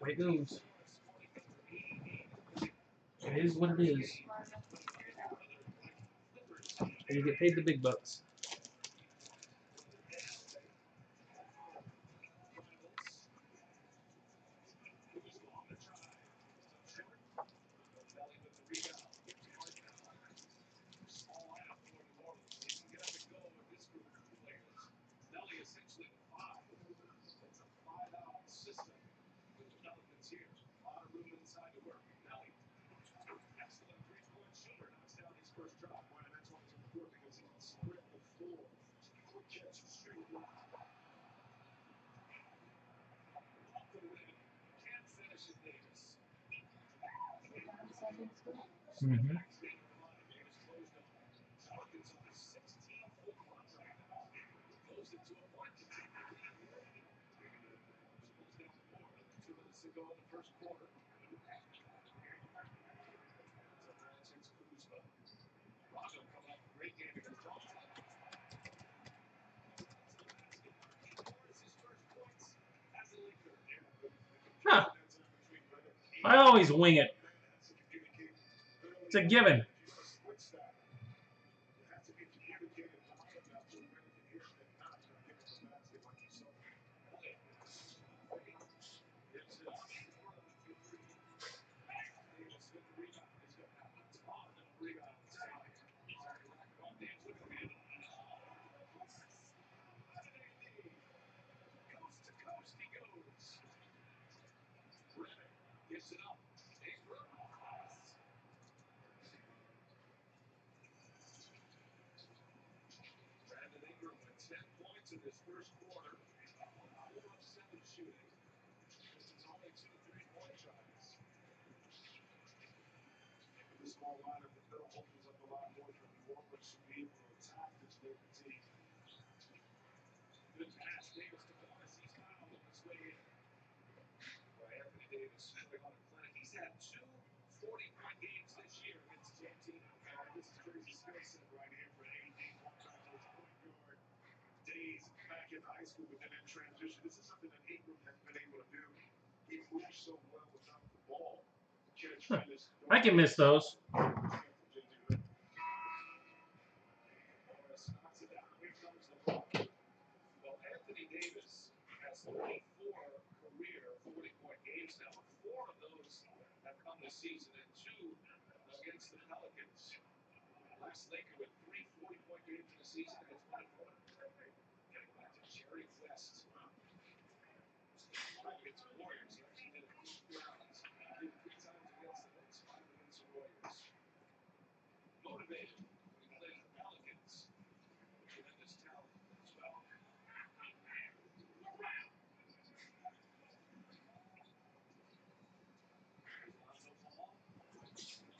Way it goes. It is what it is. And you get paid the big bucks. Mm-hmm. Huh. I always wing it. It's a given. This first quarter. Four of seven shooting. This is only two three-point shots. The small lineup, the middle opens up a lot more for New Orleans to be able to attack this Laker team. Good pass, Davis to Bonas. He's fouled on his way in. By Anthony Davis, showing on the clinic. He's had two 40-point games this year against. Uh, this is crazy set right here for AD. One time to his point guard days back in high school, but then in transition. This is something that Ingram has been able to do. He moves so well without the ball. Huh. Hmm. I can miss those. Well, Anthony Davis has 34 career 40-point games now. Four of those have come this season, and two against the Pelicans. Last Laker with three 40-point games in the season against Minnesota. Getting back to Jerry West. Against the Warriors, he actually did it two rounds. He did it three times against the Knicks, five against the Warriors. Motivated. He plays the Pelicans. Tremendous talent as well. Lonzo Ball. Screen,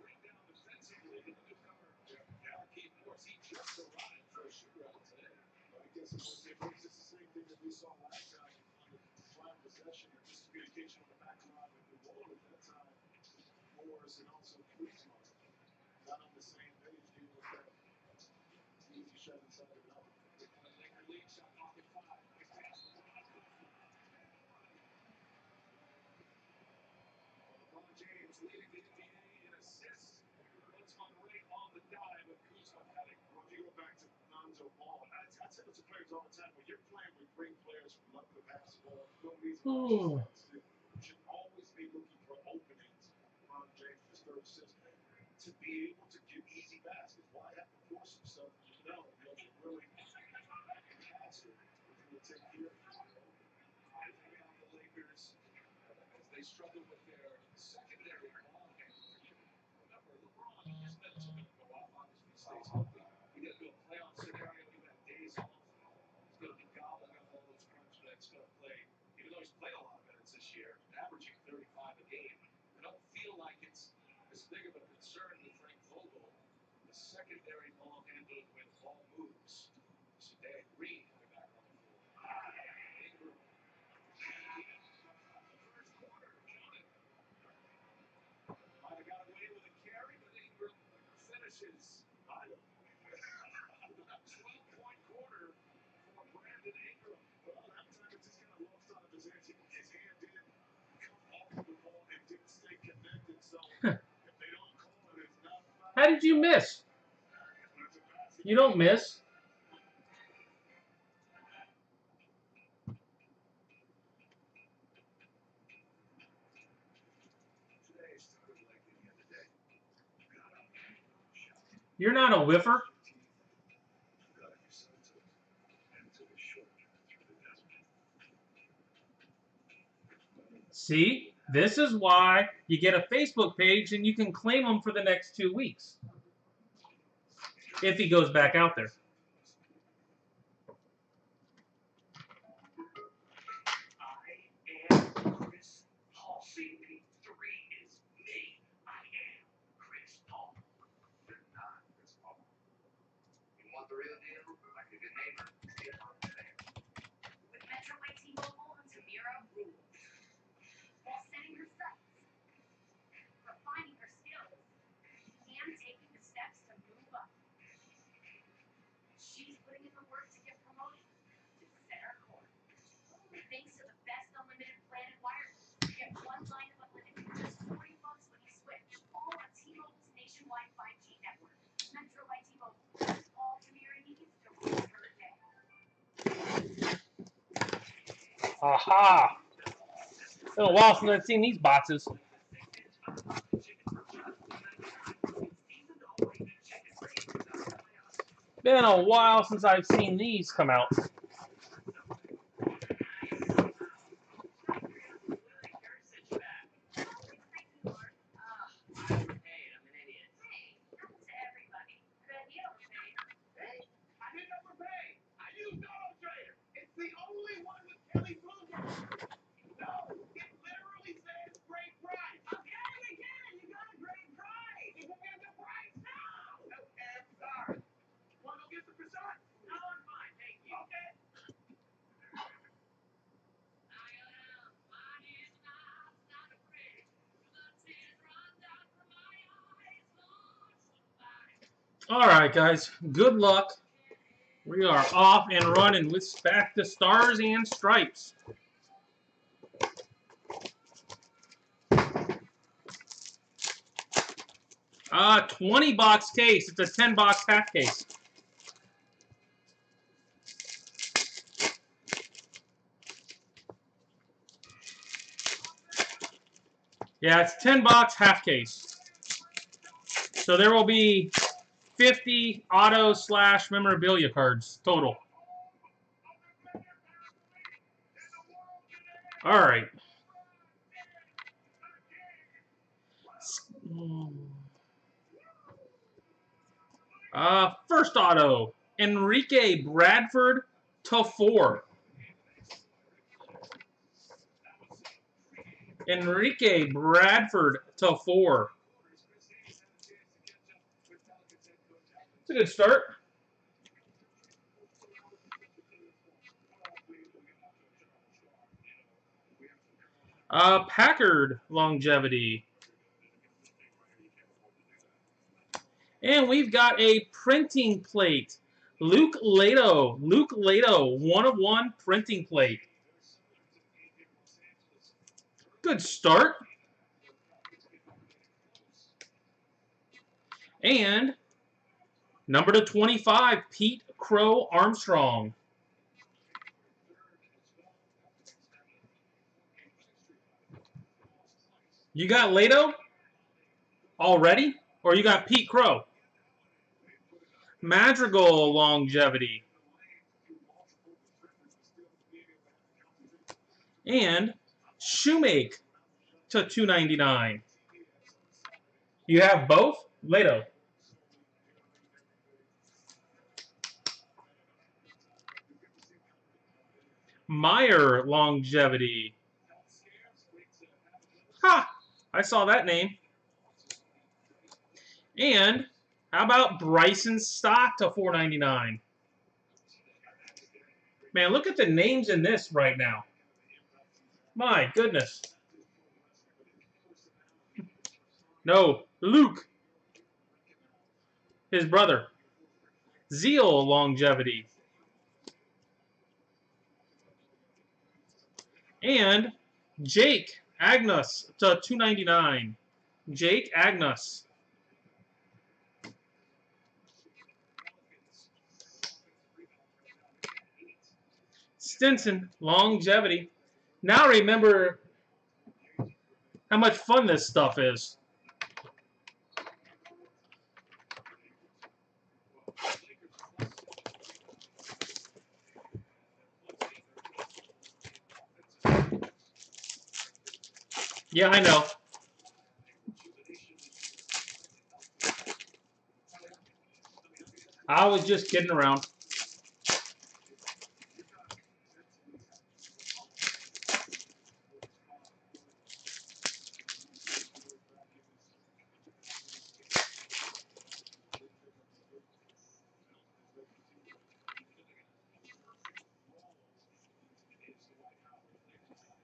bring down defensively. The newcomer, Malachi Morris, he just arrived for a shoot-around today. I guess it was, it was just the same thing that we saw last time on the flat possession and just communication on the back line with the ball at that time. Morris and also Kuzma not on the same page dealing with that easy shot inside of it out. Laker lead shot clock at five. Nice pass. LeBron James leading the NBA in assists. Puts Monray on the dive with Kuzma cutting. Well, if you go back to Lonzo Ball, I, I tell it to players all the time, when you're playing with great players who love the ball, no reason Ooh. you should always be looking for openings. LeBron James, his third to be able to give easy baskets. Why have to force himself? No, you know, to really pass it. If you would take care of it. And the Lakers as they struggle with their secondary ball handling. Remember, LeBron has been to go off. Obviously, he stays big of a concern to Frank Vogel. The secondary ball handled when ball moves. So Dan Green back on the floor. Ah, Ingram. First quarter, Might have got away with a carry, but Ingram finishes. 12 point quarter for Brandon Ingram. Well, that time just kind of lost out of. His hand did come off the ball and didn't stay connected. So like you miss? You don't miss. You're not a whiffer. See? This is why you get a Facebook page and you can claim him for the next two weeks. If he goes back out there. I am Chris Paul. CP3 is me. I am Chris Paul. You're not Chris Paul. You want the real deal? Like a good neighbor, stay on there. With Metro by T-Mobile, Tamira rules. While setting her sights, refining her skills, and taking the steps to move up. She's putting in the work to get promoted to center court. Thanks to the best unlimited plan wireless, get one line of unlimited for just 40 bucks when you switch. All on T-Mobile's nationwide 5G network. Metro by T-Mobile. All needs. Aha! Been a while since I've seen these boxes. Been a while since I've seen these come out. Alright, guys. Good luck. We are off and running with back to Stars and Stripes. Uh, 20 box case. It's a 10 box half case. Yeah, it's 10 box half case. So there will be 50 auto slash memorabilia cards total. All right. Uh, first auto, Enrique Bradford to four. Enrique Bradford to four. It's a good start. Uh, Packard longevity. And we've got a printing plate. Luke Lato. Luke Lato, one of one printing plate. Good start. And number to 25, Pete Crow Armstrong. You got Lato already? Or you got Pete Crow? Madrigal longevity. And Shoemake to 299. You have both? Lato. Meyer longevity. Ha! I saw that name. And how about Bryson Stott to 499? Man, look at the names in this right now. My goodness. No, Luke. His brother. Zeal longevity. And Jake Agnos to 299. Jake Agnos. Stinson, longevity. Now remember how much fun this stuff is. Yeah, I know. I was just kidding around.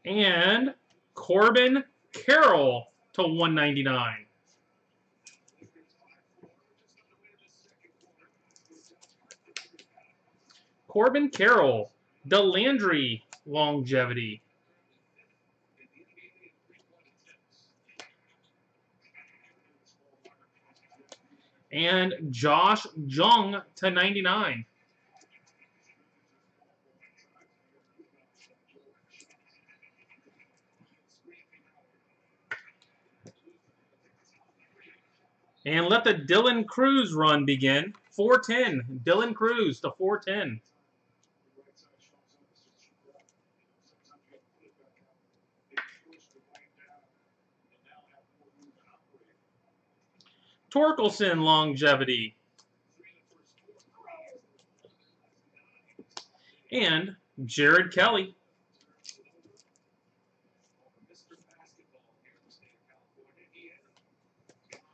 And Corbin Carroll to 199. Corbin Carroll, Delandry longevity. And Josh Jung to 99. And let the Dylan Crews run begin. 410. Dylan Crews to 410. Torkelson longevity. And Jared Kelley. Mr. Basketball here in the state of California. He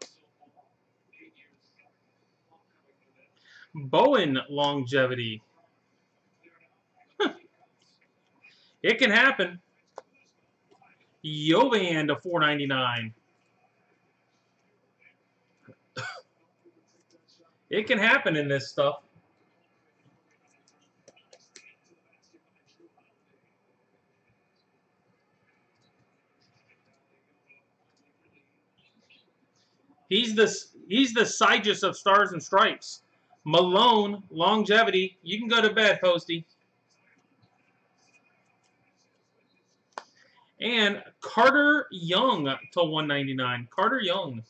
is so long, eight years homecoming for them. Bowen longevity. It can happen. Yovan to 499. It can happen in this stuff. He's the he's the Sigis of Stars and Stripes. Malone longevity. You can go to bed, Posty. And Carter Young to 199. Carter Young.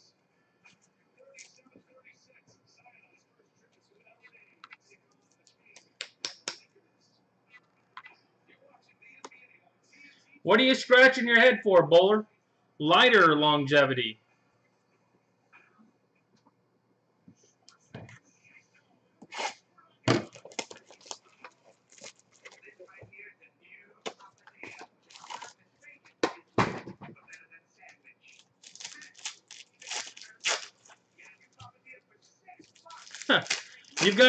What are you scratching your head for, Bowler? Leiter longevity.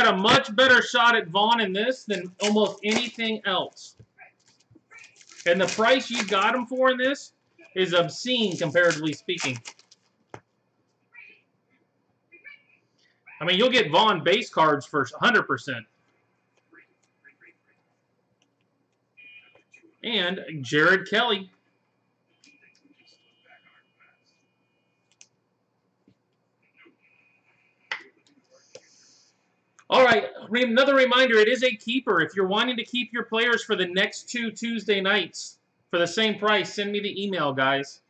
A much better shot at Vaughn in this than almost anything else. And the price you got him for in this is obscene, comparatively speaking. I mean, you'll get Vaughn base cards for 100%. And Jared Kelley. All right, another reminder, it is a keeper. If you're wanting to keep your players for the next two Tuesday nights for the same price, send me the email, guys.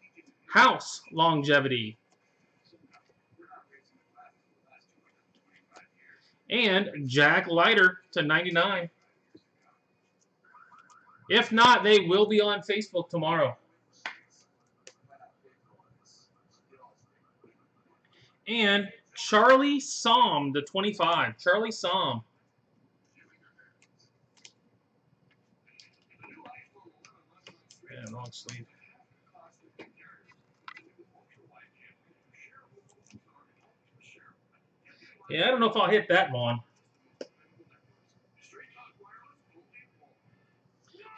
House longevity. And Jack Leiter to 99. If not, they will be on Facebook tomorrow. And Charlie Som to 25. Charlie Som. Yeah, long sleeve. Yeah, I don't know if I'll hit that one.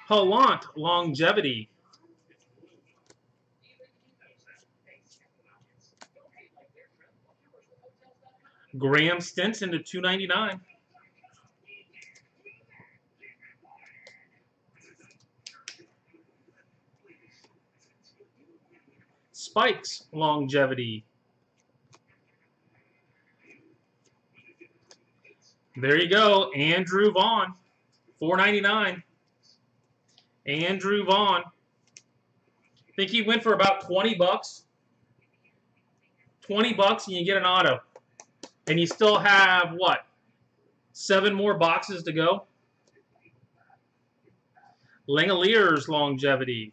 Halant longevity. Graeme Stinson to 299. Spikes longevity. There you go, Andrew Vaughn, 499. Andrew Vaughn. I think he went for about 20 bucks. 20 bucks and you get an auto. And you still have, what, seven more boxes to go? Langeliers longevity.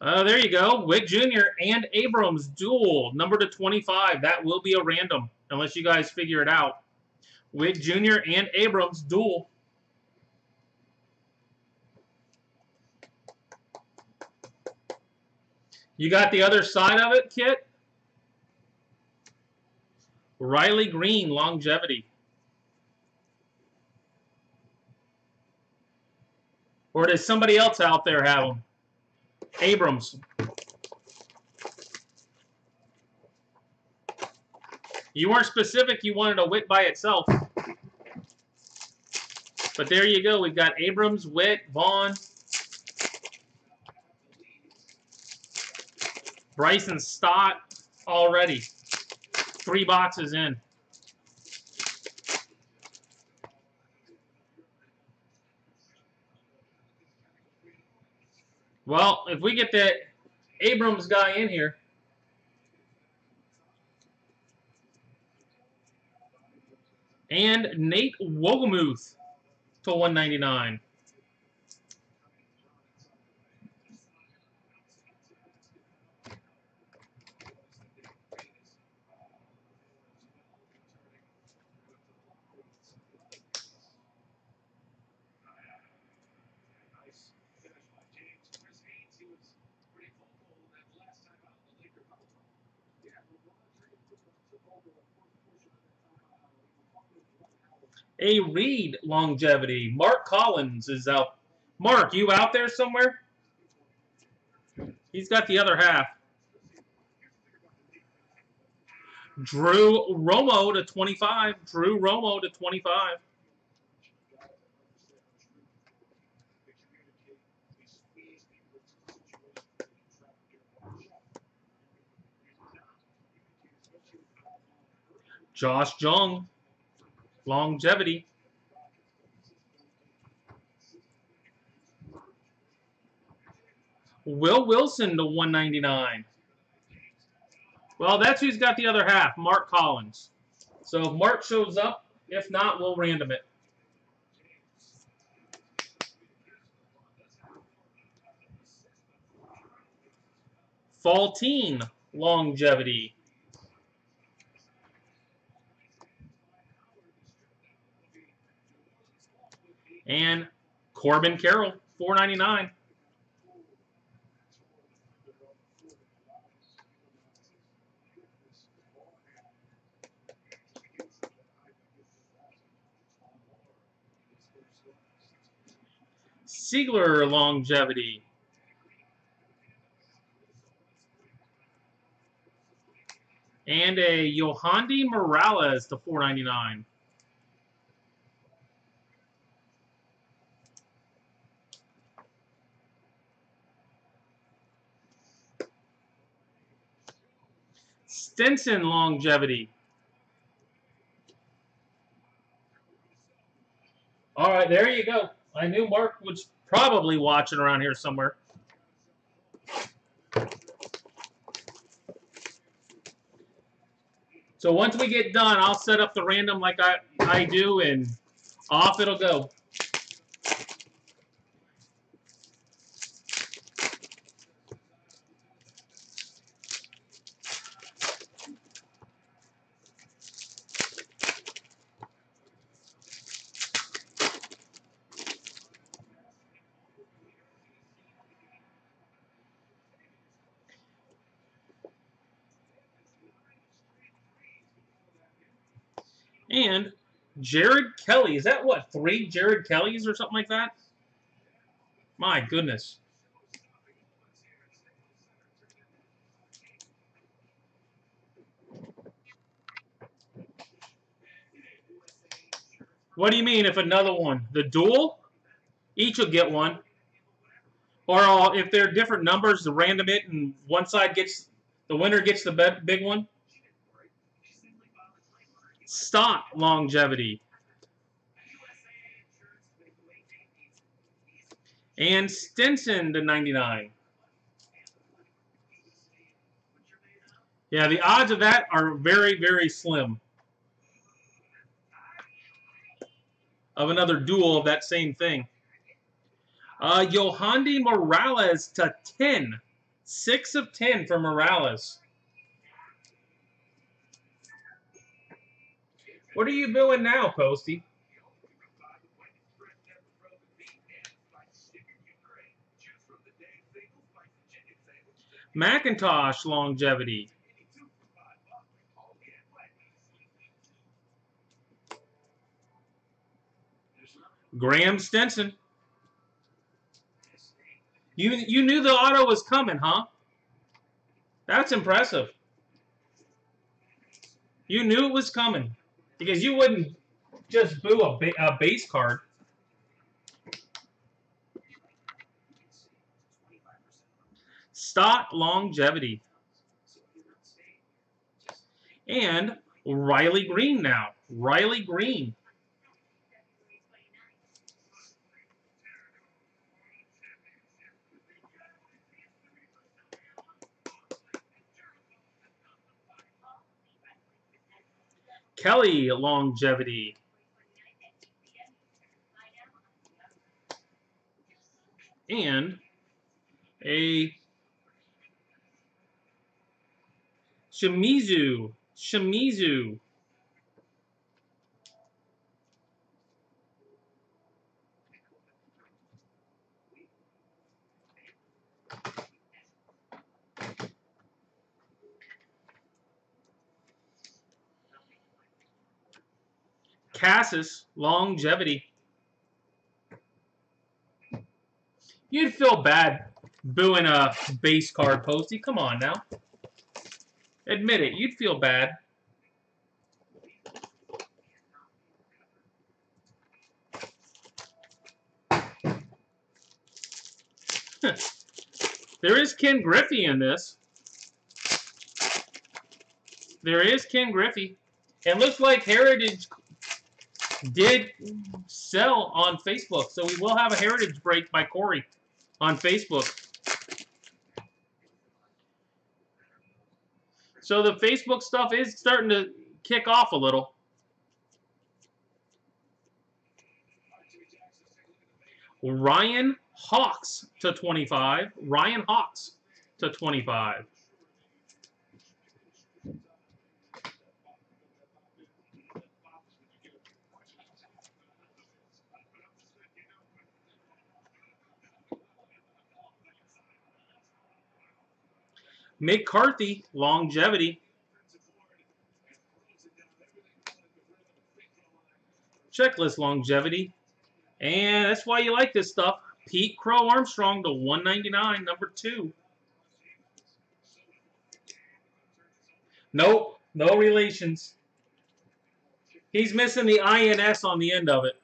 Uh, there you go. Witt Jr. and Abrams duel, number to 25. That will be a random, unless you guys figure it out. Witt Jr. and Abrams duel. You got the other side of it, Kit? Riley Green, longevity. Or does somebody else out there have them? Abrams. You weren't specific. You wanted a Witt by itself. But there you go. We've got Abrams, Witt, Vaughn, Bryson Stott already. Three boxes in. Well, if we get that Abrams guy in here, and Nate Wogemuth to 199. Nice finish by James. Chris Haynes, he was pretty vocal that last time out in the Laker huddle. Yeah, LeBron James took, took over the first portion of that timeout. He was talking to Dwight Howard. A Reed longevity. Mark Collins is out. Mark, you out there somewhere? He's got the other half. Drew Romo to 25. Drew Romo to 25. Josh Jung, longevity. Will Wilson to 199. Well, that's who's got the other half, Mark Collins. So if Mark shows up, if not, we'll random it. Faultine, longevity. And Corbin Carroll, 499. Siegler longevity. And a Yohandy Morales to 499. Stinson longevity. All right, there you go. I knew Mark was probably watching around here somewhere. So once we get done, I'll set up the random like I, I do, and off it'll go. And Jared Kelley. Is that what? Three Jared Kelleys or something like that? My goodness. What do you mean if another one? The duel? Each will get one. Or uh, if they're different numbers, the random it and one side gets, the winner gets the big one. Stott longevity. And Stinson to 99. Yeah, the odds of that are very, very slim. Of another duel of that same thing. Uh, Yohandy Morales to 10. 6 of 10 for Morales. What are you doing now, Posty? Macintosh longevity. Graeme Stinson. You you knew the auto was coming, huh? That's impressive. You knew it was coming because you wouldn't just boo a, ba a base card. Stott longevity. And Riley Green now. Riley Green. Kelly longevity. And a Shimizu. Shimizu. Cassis, longevity. You'd feel bad booing a base card posty. Come on now. Admit it. You'd feel bad. there is Ken Griffey in this. There is Ken Griffey. It looks like Heritage did sell on Facebook. So we will have a heritage break by Corey on Facebook. So the Facebook stuff is starting to kick off a little. Ryan Hawks to 25. Ryan Hawks to 25. McCarthy, longevity. Checklist longevity. And that's why you like this stuff. Pete Crow Armstrong to 199, number two. Nope, no relations. He's missing the INS on the end of it.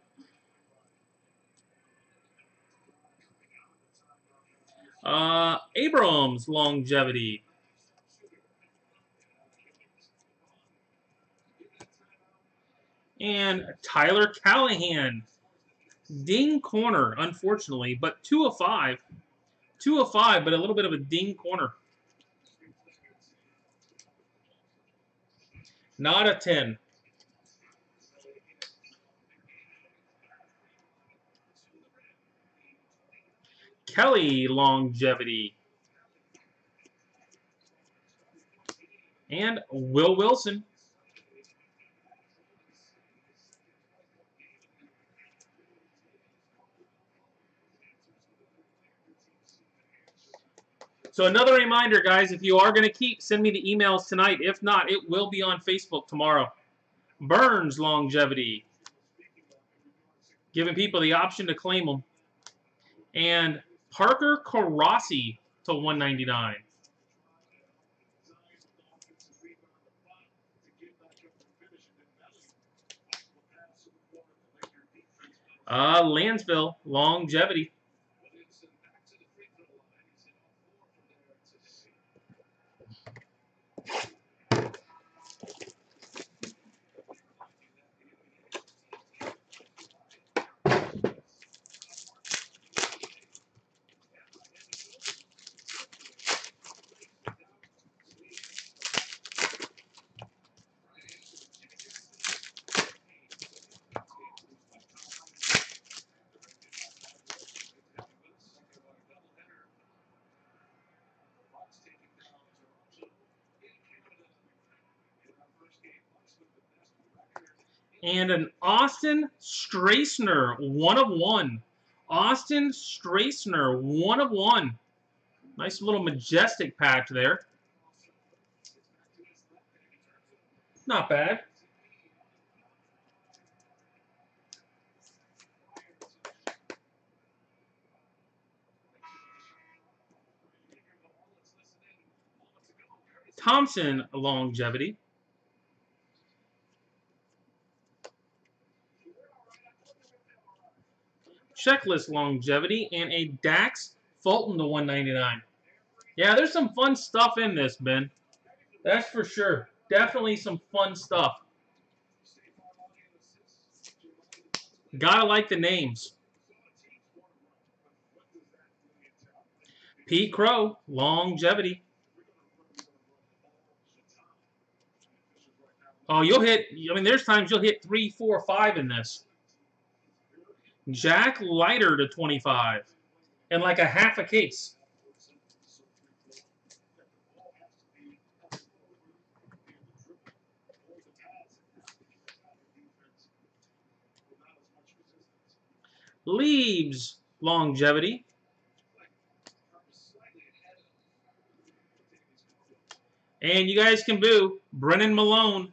Uh, Abrams longevity. And Tyler Callihan. Ding corner, unfortunately, but 2 of 5. 2 of 5, but a little bit of a ding corner. Not a 10. Kelly longevity. And Will Wilson. So another reminder, guys, if you are going to keep, send me the emails tonight. If not, it will be on Facebook tomorrow. Burns longevity. Giving people the option to claim them. And Parker Carossi to 199. Uh, Lansville, longevity. And an Austin Strassner, one of one. Austin Strassner, one of one. Nice little majestic patch there. Not bad. Thompson longevity. Checklist longevity and a Dax Fulton to 199. Yeah, there's some fun stuff in this, Ben. That's for sure. Definitely some fun stuff. Gotta like the names. Pete Crow, longevity. Oh, you'll hit, I mean, there's times you'll hit three, four, five in this. Jack Leiter to 25. And like a half a case. Leaves longevity. And you guys can boo. Brennan Malone.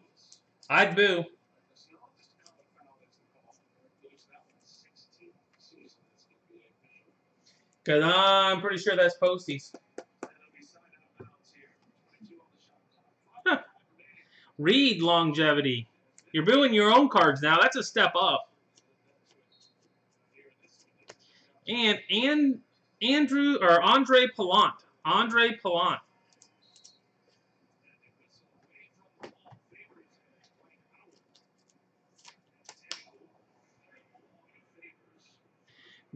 I'd boo. Because uh, I'm pretty sure that's posties. Huh. Reed longevity. You're booing your own cards now. That's a step up. And and Andrew or Andre Pallant. Andre Pallant.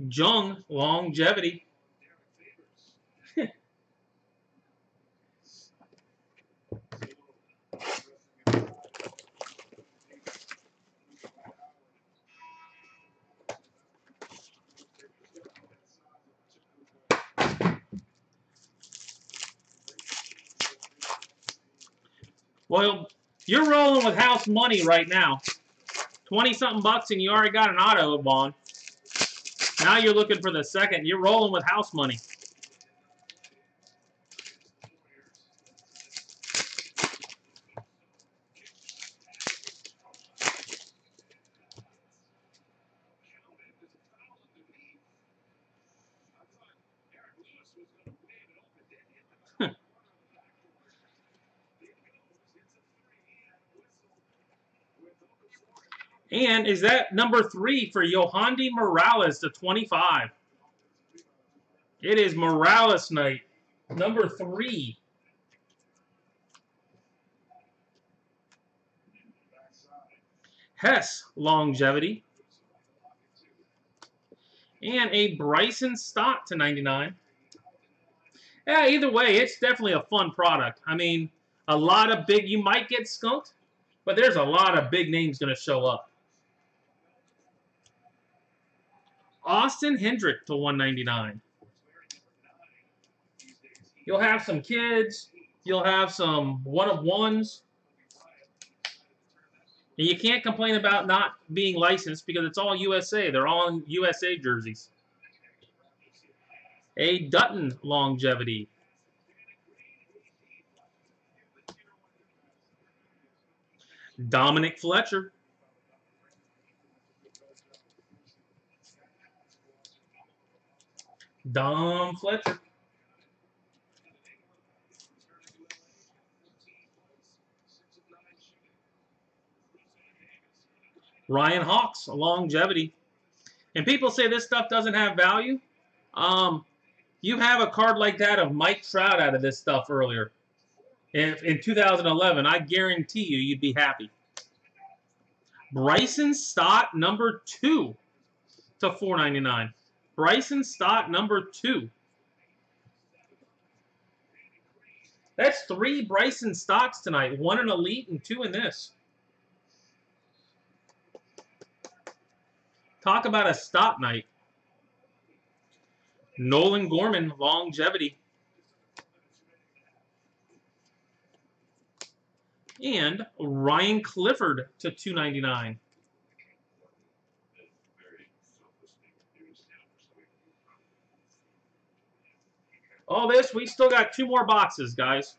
Jung longevity. Well, you're rolling with house money right now. 20 something bucks and you already got an auto, Vaughn. Now you're looking for the second. You're rolling with house money. And is that number three for Yohandy Morales to 25? It is Morales night. Number three. Hess longevity. And a Bryson Stott to 99. Yeah, either way, it's definitely a fun product. I mean, a lot of big, you might get skunked, but there's a lot of big names going to show up. Austin Hendrick to 199. You'll have some kids. You'll have some one-of-ones. And you can't complain about not being licensed because it's all USA. They're all USA jerseys. A Dutton longevity. Dominic Fletcher. Dom Fletcher. Ryan Hawks, longevity. And people say this stuff doesn't have value. Um, you have a card like that of Mike Trout out of this stuff earlier. In, in 2011, I guarantee you, you'd be happy. Bryson Stott, number two to 499. Bryson Stott, number two. That's three Bryson Stotts tonight. One in Elite and two in this. Talk about a stop night. Nolan Gorman, longevity. And Ryan Clifford to 299. All this, we still got two more boxes, guys.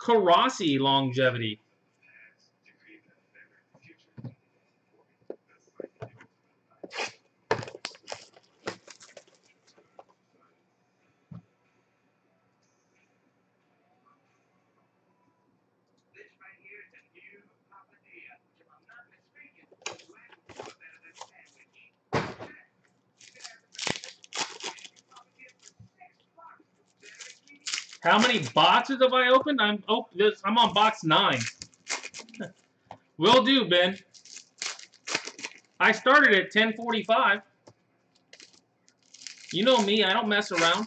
Karasi longevity. This right here is a new papadilla, which if I'm not mistaken, is way more better than sandwich. You can have it probably get for six bucks. Very sweet. How many boxes have I opened? I'm oh, this, I'm on box nine. Will do, Ben. I started at 10:45. You know me, I don't mess around.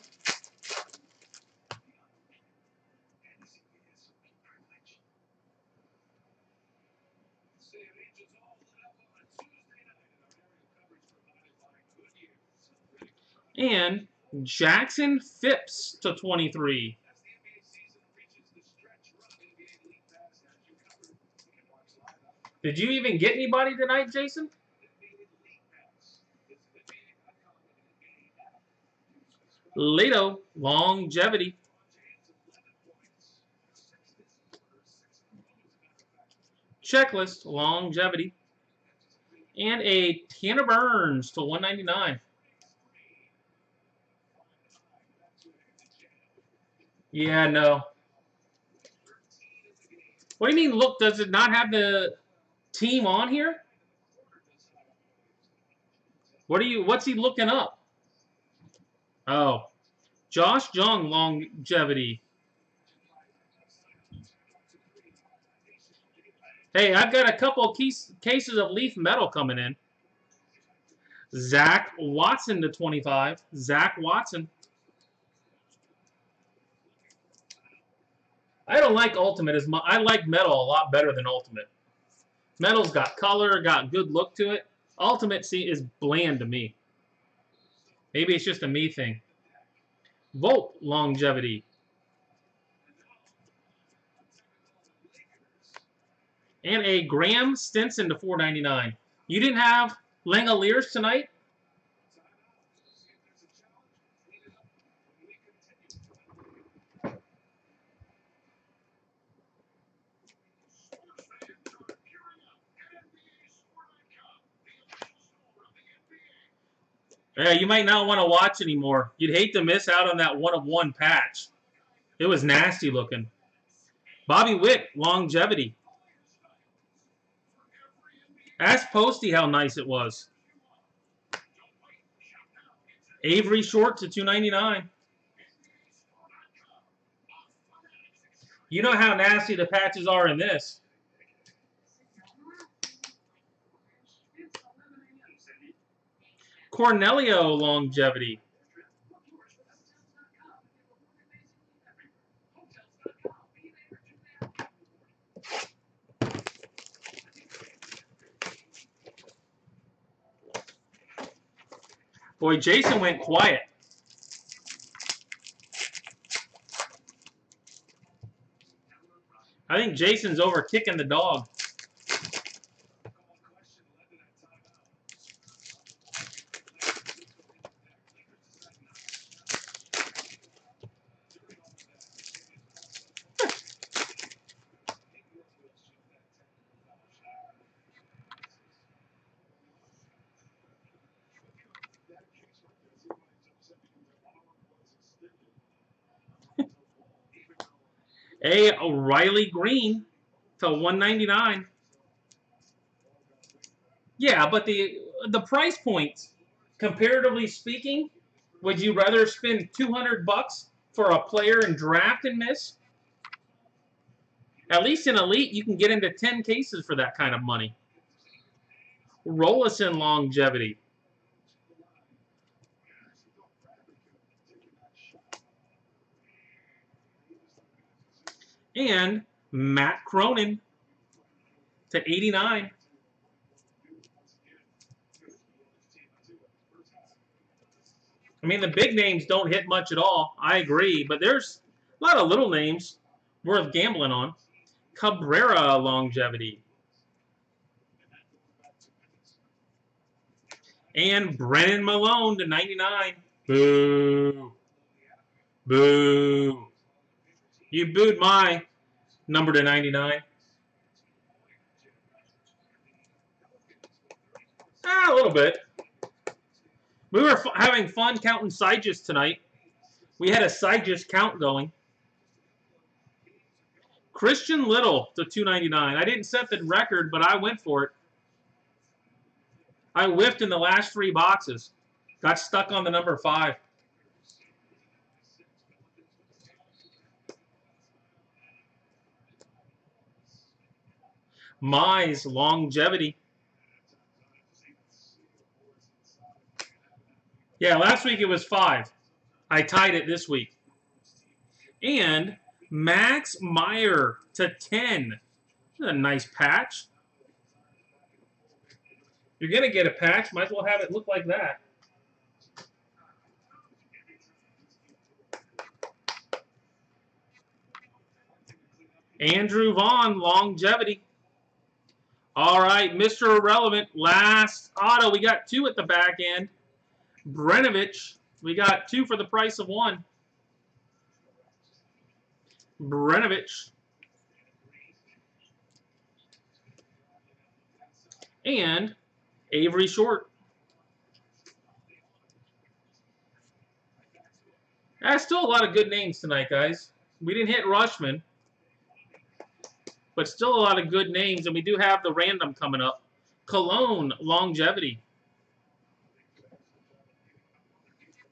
And Jackson Phipps to 23. Did you even get anybody tonight, Jason? Leto, longevity. Checklist, longevity. And a Tanner Burns to 199. Yeah, no. What do you mean, look, does it not have the team on here? What are you, what's he looking up? Oh. Josh Jung, longevity. Hey, I've got a couple case, cases of Leaf Metal coming in. Zach Watson to 25. Zach Watson. I don't like Ultimate as much. I like Metal a lot better than Ultimate. Metal's got color, got good look to it. Ultimate C is bland to me. Maybe it's just a me thing. Volt longevity. And a Graeme Stinson to 499. You didn't have Langeliers tonight? Yeah, you might not want to watch anymore. You'd hate to miss out on that one of one patch. It was nasty looking. Bobby Witt, longevity. Ask Posty how nice it was. Avery Short to 299. You know how nasty the patches are in this. Cornelio longevity. Boy, Jason went quiet. I think Jason's over kicking the dog. A O'Reilly Greene to 199. Yeah, but the the price points, comparatively speaking, would you rather spend 200 bucks for a player in draft and miss? At least in Elite, you can get into 10 cases for that kind of money. Rolison longevity. And Matt Cronin to 89. I mean, the big names don't hit much at all. I agree, but there's a lot of little names worth gambling on. Cabrera longevity. And Brennan Malone to 99. Boo. Boo. You booed my number to 99. Ah, a little bit. We were having fun counting Sigis tonight. We had a Sigis count going. Christian Little to 299. I didn't set the record, but I went for it. I whiffed in the last three boxes. Got stuck on the number five. Mize longevity. Yeah, last week it was five. I tied it this week. And Max Meyer to 10. a nice patch. You're going to get a patch. Might as well have it look like that. Andrew Vaughn, longevity. All right, Mr. Irrelevant, last auto. We got two at the back end. Brenovich, we got two for the price of one. Brenovich. And Avery Short. That's still a lot of good names tonight, guys. We didn't hit Rutschman but still a lot of good names. And we do have the random coming up. Cologne longevity.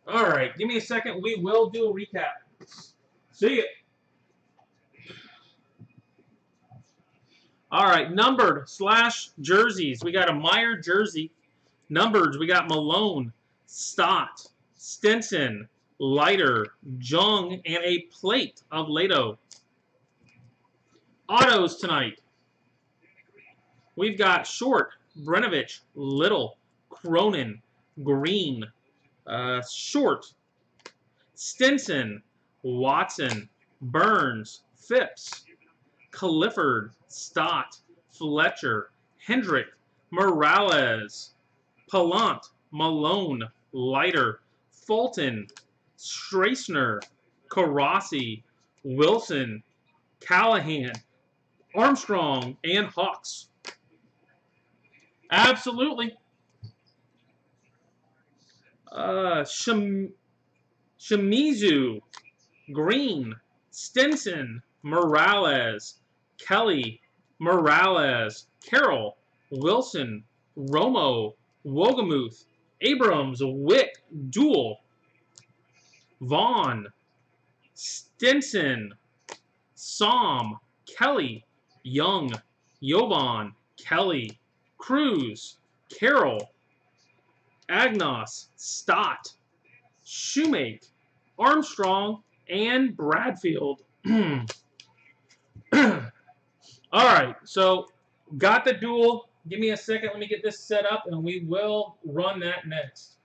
All right, give me a second. We will do a recap. See you. All right, numbered slash jerseys. We got a Meyer jersey. Numbered, we got Malone, Stott, Stinson, Leiter, Jung, and a plate of Lato. Autos tonight. We've got Short, Brenovich, Little, Cronin, Greene, uh, Short, Stinson, Watson, Burns, Phipps, Clifford, Stott, Fletcher, Hendrick, Morales, Palant, Malone, Leiter, Fulton, Strassner, Karasi, Wilson, Callihan, Armstrong, and Hawks. Absolutely. Uh, Shim, Shimizu, Greene, Stinson, Morales, Kelley, Morales, Carroll, Wilson, Romo, Wogemuth, Abrams, Wick, Duel, Vaughn, Stinson, Som, Kelley, Jung, Yoban, Kelley, Cruz, Carroll, Agnos, Stott, Shoemake, Armstrong, and Bradfield. All right, so got the duel. Give me a second. Let me get this set up, and we will run that next.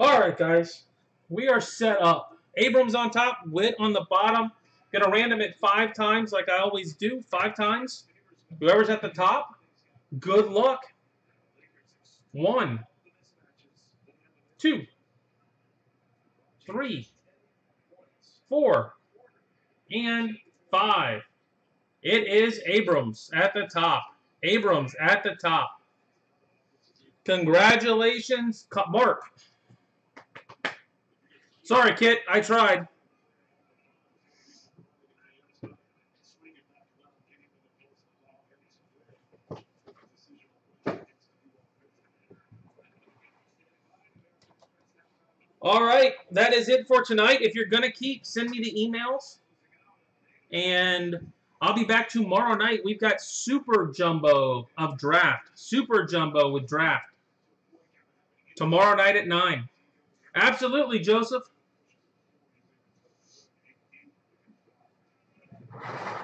All right, guys. We are set up. Abrams on top, Witt on the bottom. Gonna random it five times like I always do. Five times. Whoever's at the top, good luck. One, two, three, four, and five. It is Abrams at the top. Abrams at the top. Congratulations, Mark. Sorry, Kit. I tried. All right, that is it for tonight. If you're going to keep, send me the emails. And I'll be back tomorrow night. We've got Super Jumbo of Draft. Super Jumbo with Draft. Tomorrow night at 9. Absolutely, Joseph. Thank you.